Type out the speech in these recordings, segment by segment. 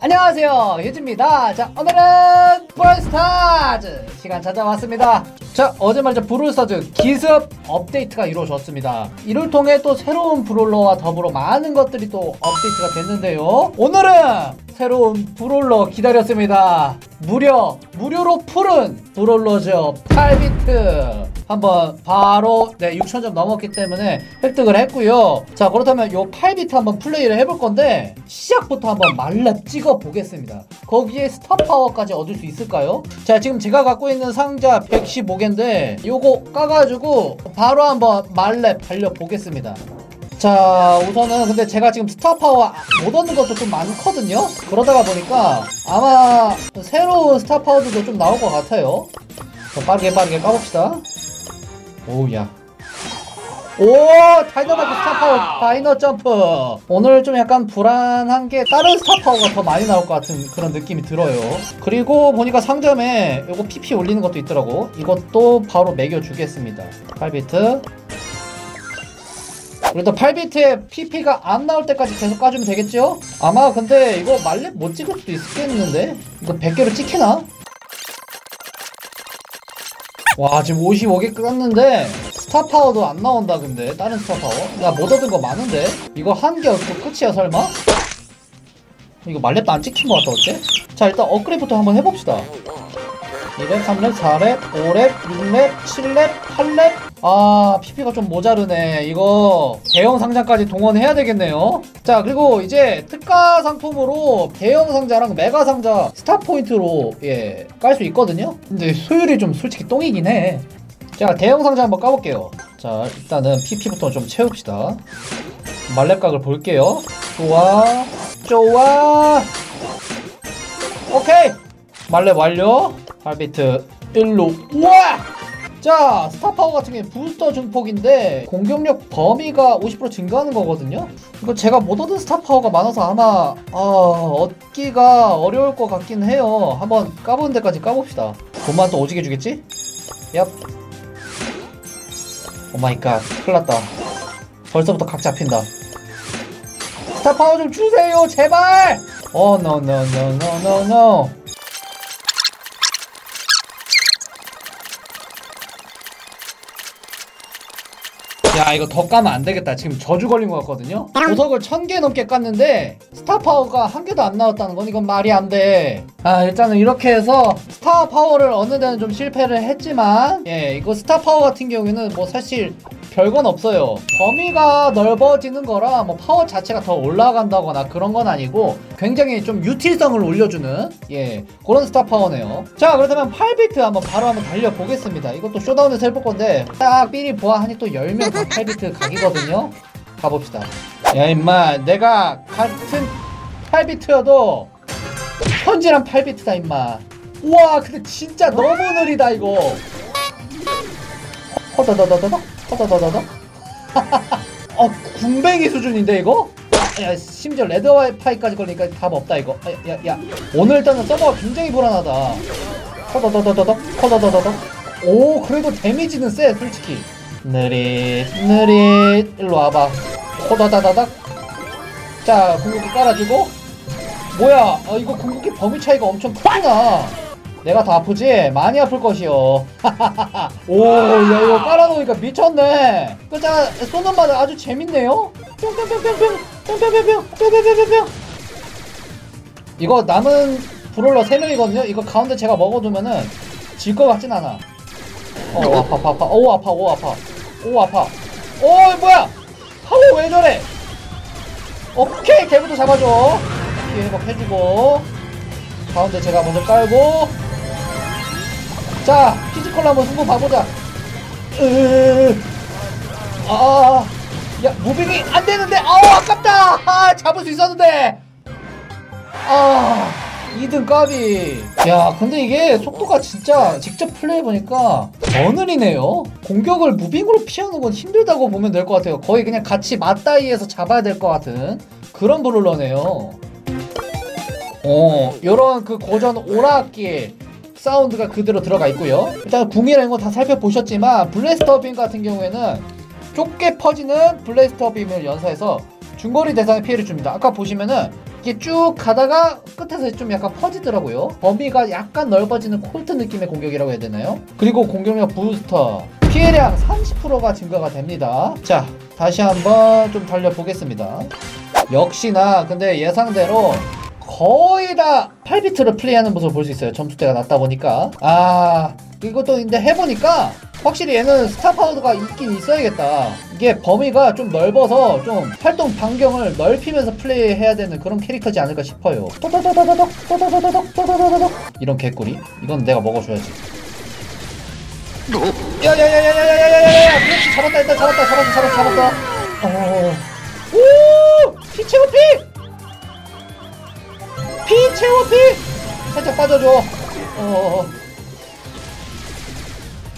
안녕하세요 휴지입니다. 자 오늘은 브롤스타즈 시간 찾아왔습니다. 자 어제 말이죠. 브롤스타즈 기습 업데이트가 이루어졌습니다. 이를 통해 또 새로운 브롤러와 더불어 많은 것들이 또 업데이트가 됐는데요. 오늘은 새로운 브롤러 기다렸습니다. 무려 무료로 풀린 브롤러죠. 8비트 한번 바로 네 6천점 넘었기 때문에 획득을 했고요. 자 그렇다면 요 8비트 한번 플레이를 해볼 건데 시작부터 한번 만렙 찍어 보겠습니다. 거기에 스타 파워까지 얻을 수 있을까요? 자 지금 제가 갖고 있는 상자 115개인데 요거 까가지고 바로 한번 만렙 달려 보겠습니다. 자 우선은 근데 제가 지금 스타 파워 못 얻는 것도 좀 많거든요? 그러다가 보니까 아마 새로운 스타 파워들도 좀 나올 것 같아요. 자, 빠르게 빠르게 까봅시다 오우야 오 다이너마이트 스타파워 다이너 점프 오늘 좀 약간 불안한 게 다른 스타파워가 더 많이 나올 것 같은 그런 느낌이 들어요 그리고 보니까 상점에 요거 PP 올리는 것도 있더라고 이것도 바로 먹여주겠습니다 8비트 그래도 8비트에 PP가 안 나올 때까지 계속 까주면 되겠죠? 아마 근데 이거 말렙 못 찍을 수도 있겠는데? 이거 100개로 찍히나? 와 지금 55개 깠는데 스타파워도 안 나온다 근데 다른 스타파워 나 못 얻은 거 많은데 이거 한 개 얻고 끝이야 설마? 이거 말렙도 안 찍힌 거 같다 어째? 자 일단 업그레이드부터 한번 해봅시다 2렙, 3렙, 4렙, 5렙, 6렙, 7렙, 8렙? 아 PP가 좀 모자르네. 이거 대형 상자까지 동원해야 되겠네요. 자 그리고 이제 특가 상품으로 대형 상자랑 메가 상자 스타 포인트로 예 깔 수 있거든요? 근데 소율이 좀 솔직히 똥이긴 해자 대형 상자 한번 까볼게요. 자 일단은 PP부터 좀 채웁시다. 말렙각을 볼게요. 좋아 좋아. 오케이 만렙 완료. 8비트 1로. 우와! 자 스타파워 같은 경우에 부스터 증폭인데 공격력 범위가 50% 증가하는 거거든요. 이거 제가 못 얻은 스타파워가 많아서 아마 어, 얻기가 어려울 것 같긴 해요. 한번 까보는 데까지 까봅시다. 돈만 또 오지게 주겠지? 얍. Oh my god. 큰일났다. 벌써부터 각 잡힌다. 스타파워 좀 주세요 제발! 어 노노노노 노노 야 이거 더 까면 안 되겠다. 지금 저주 걸린 것 같거든요. 보석을 천 개 넘게 깠는데 스타 파워가 한 개도 안 나왔다는 건 이건 말이 안돼아 일단은 이렇게 해서 스타 파워를 얻는 데는 좀 실패를 했지만 예 이거 스타 파워 같은 경우에는 뭐 사실 별건 없어요. 범위가 넓어지는 거라 뭐 파워 자체가 더 올라간다거나 그런 건 아니고 굉장히 좀 util성을 올려주는 예 그런 스타 파워네요. 자 그렇다면 8비트 한번 바로 한번 달려보겠습니다. 이것도 Showdown에서 해볼 건데 딱 필이 보아하니 또 10명 다 8비트 각이거든요. 가봅시다. 야 임마 내가 같은 8비트여도 현질한 8비트다 임마. 우와 근데 진짜 너무 느리다 이거. 허다다다다다 허다다다다 어 군뱅이 수준인데 이거? 야 심지어 레드와이파이까지 걸리니까 답 없다 이거 야야 야, 오늘따라 서버가 굉장히 불안하다 허다다다다다 허다다다다 오 그래도 데미지는 세 솔직히 느릿 느릿 일로 와봐 호다다다닥 자 궁극기 깔아주고 뭐야 어, 이거 궁극기 범위 차이가 엄청 크구나 내가 더 아프지? 많이 아플 것이요 오 야 이거 깔아놓으니까 미쳤네. 그자 쏘는 맛 아주 재밌네요. 뿅뿅뿅뿅뿅. 뿅뿅뿅뿅 뿅뿅뿅뿅. 이거 남은 Brawler 3명이거든요. 이거 가운데 제가 먹어두면은 질 것 같진 않아. 어 아파 아파 아파. 오 아파 오 아파. 오 아파. 오 뭐야? 파워 왜 저래? 오케이 개부터 잡아줘. 피해 회복해주고. 가운데 제가 먼저 깔고 자 physical로 한번 승부 봐보자 으 아, 야, moving이 안 되는데, 아우, 아깝다! 아, 잡을 수 있었는데! 아, 2등 까비. 야, 근데 이게 속도가 진짜 직접 플레이해보니까 어 느리네요? 공격을 moving으로 피하는 건 힘들다고 보면 될 것 같아요. 거의 그냥 같이 맞다이에서 잡아야 될 것 같은 그런 브롤러네요. 어, 요런 그 고전 오락기 사운드가 그대로 들어가 있고요. 일단 궁이라는 거다 살펴보셨지만 블래스터 빔 같은 경우에는 좁게 퍼지는 블래스터 빔을 연사해서 중거리 대상에 피해를 줍니다. 아까 보시면은 이렇게 쭉 가다가 끝에서 좀 약간 퍼지더라고요. 범위가 약간 넓어지는 콜트 느낌의 공격이라고 해야 되나요? 그리고 공격력 부스터. 피해량 30%가 증가가 됩니다. 자, 다시 한번 좀 달려보겠습니다. 역시나 근데 예상대로 거의 다 8비트를 플레이하는 모습을 볼 수 있어요. 점수대가 낮다 보니까. 아, 이것도 근데 해보니까 확실히 얘는 스타 파워가 있긴 있어야겠다. 이게 범위가 좀 넓어서 좀 활동 반경을 넓히면서 플레이해야 되는 그런 캐릭터지 않을까 싶어요. 또다다다다닥, 또다다다닥, 또다다다닥. 이런 개꿀이? 이건 내가 먹어줘야지. 야야야야야야야야야야! 그렇지 잡았다 일단 잡았다 잡았다 잡았다 잡았다. 어. 오! 피 채워 피! 피 채워 피! 살짝 빠져줘. 어.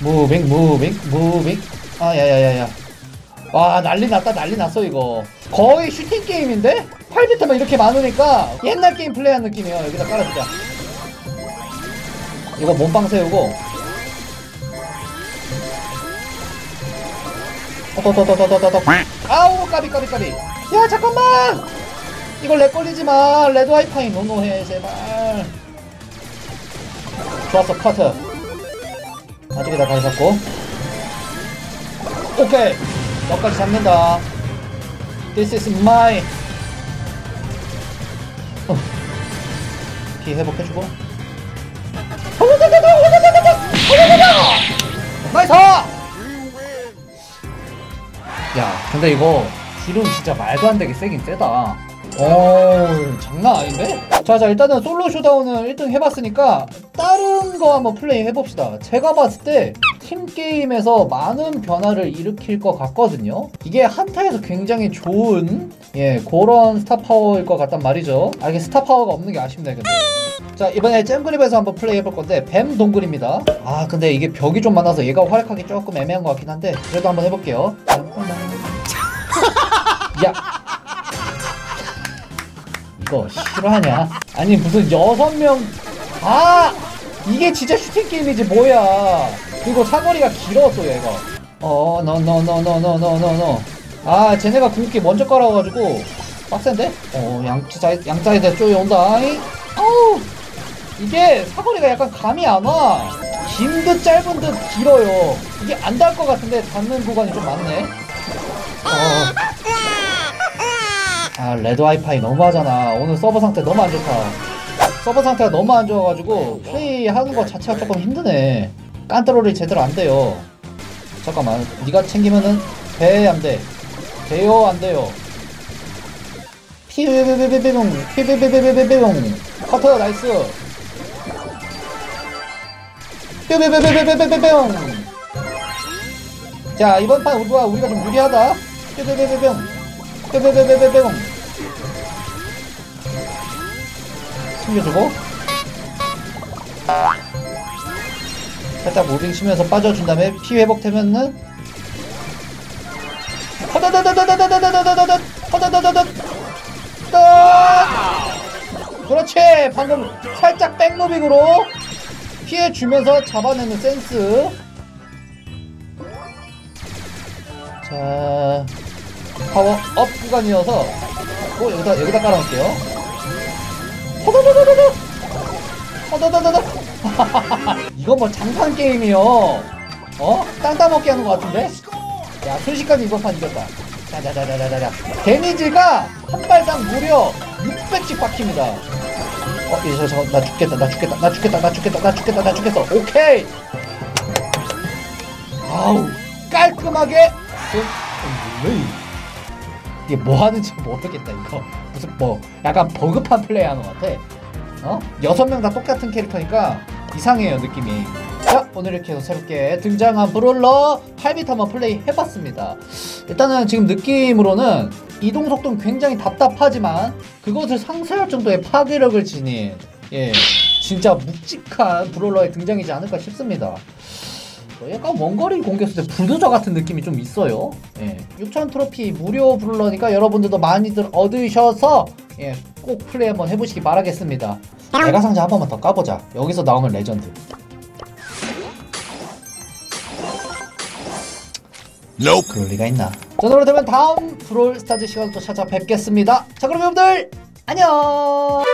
moving moving moving. 아 야야야야. 와 난리 났다 난리 났어 이거. 거의 슈팅 게임인데? 8비트만 이렇게 많으니까 옛날 게임 플레이한 느낌이에요. 여기다 깔아주자. 이거 몸빵 세우고 어더더더더더더 아우 까비 까비 까비 야 잠깐만 이걸 lag 걸리지마. red 와이파이 no no해 제발. 좋았어 커트. 나중에 다 다시 잡고. 오케이. 너까지 잡는다. This is my. 어. 피 회복해주고. Nice! 야 근데 이거 deal은 진짜 말도 안 되게 세긴 세다 어 장난 아닌데? 자, 자 일단은 솔로 Showdown은 1등 해봤으니까 다른 거 한번 플레이 해봅시다. 제가 봤을 때 팀 게임에서 많은 변화를 일으킬 것 같거든요. 이게 한타에서 굉장히 좋은 예 그런 스타 파워일 것 같단 말이죠. 아 이게 스타 파워가 없는 게 아쉽네 근데. 자 이번에 Gem Grab에서 한번 플레이 해볼 건데 뱀 동굴입니다. 아 근데 이게 벽이 좀 많아서 얘가 활약하기 조금 애매한 것 같긴 한데 그래도 한번 해볼게요. 야 이거 싫어하냐 아니 무슨 여섯 명 아 이게 진짜 슈팅 게임이지 뭐야 그리고 사거리가 길어 또 얘가 어 no 아 쟤네가 궁극기 먼저 깔아가지고 빡센데? 어 양자 양자에다 쪼여온다 어우 이게 사거리가 약간 감이 안 와. 긴 듯 짧은 듯 길어요. 이게 안 닿을 것 같은데 닿는 구간이 좀 많네. 어. 아 red 와이파이 너무하잖아. 오늘 서버 상태 너무 안 좋다. 서버 상태가 너무 안 좋아가지고 플레이 하는 거 자체가 조금 힘드네. 컨트롤이 제대로 안 돼요. 잠깐만, 네가 챙기면은 돼안 돼. 돼요 안 돼요. 피비비비비비봉 피비비비비비봉 커트 nice. 뿅뿅뿅뿅뿅뿅뿅 자 이번 판 우리가 우리가 좀 유리하다 뿅뿅뿅뿅뿅 뿅뿅뿅뿅뿅 숨겨주고 살짝 moving 치면서 빠져준 다음에 피 회복되면은 허다다다다다다다다다다다 허다다다다 그렇지! 방금 살짝 back moving으로 피해주면서 잡아내는 센스. 자 파워업 구간이어서 어, 여기다 여기다 깔아놓을게요 이건 뭐 장판 게임이요 어? 땅 따먹게 하는 것 같은데? 야 순식간에 이번 판 이겼다 자자자자자자 데미지가 한 발당 무려 600씩 박힙니다 어, 이제 저, 저, 나 죽겠다, 나 죽겠다, 나 죽겠다, 나 죽겠다, 나 죽겠다, 나 죽겠어. 오케이! 아우, 깔끔하게! 음, 이게 뭐 하는지 모르겠다, 이거. 무슨, 뭐, 약간 버급한 플레이 하는 것 같아. 어? 여섯 명 다 똑같은 캐릭터니까 이상해요, 느낌이. 자, 오늘 이렇게 해서 새롭게 등장한 브롤러 8비트 한번 플레이 해봤습니다. 일단은 지금 느낌으로는 이동 속도는 굉장히 답답하지만 그것을 상쇄할 정도의 파괴력을 지닌 예 진짜 묵직한 브롤러의 등장이지 않을까 싶습니다. 어, 약간 원거리 공격수 때 불도저 같은 느낌이 좀 있어요. 예, 6,000 트로피 무료 brawler니까 여러분들도 많이들 얻으셔서 예, 꼭 플레이 한번 해보시기 바라겠습니다. 메가 상자 한 번만 더 까보자. 여기서 나오면 legend. Nope. 그럴 리가 있나. 자, 그렇다면 다음 Brawl Stars 시간에 또 찾아뵙겠습니다. 자, 그럼 여러분들 안녕